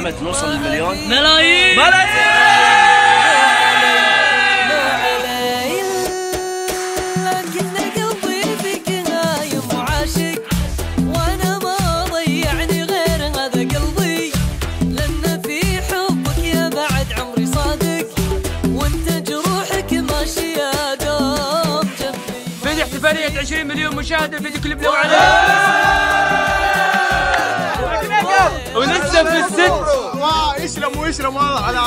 محمد نوصل للمليون ملايين. لكن قلبي فيك نايم وعاشق وأنا ما ضيعني غير هذا قلبي لأن في حبك يا بعد عمري صادق وانت جروحك ماشية دوم جنبي فيديو احتفالية 20 مليون مشاهدة فيديو كليب لو عليه ولسه في الست. واه يشرم ويشرم والله على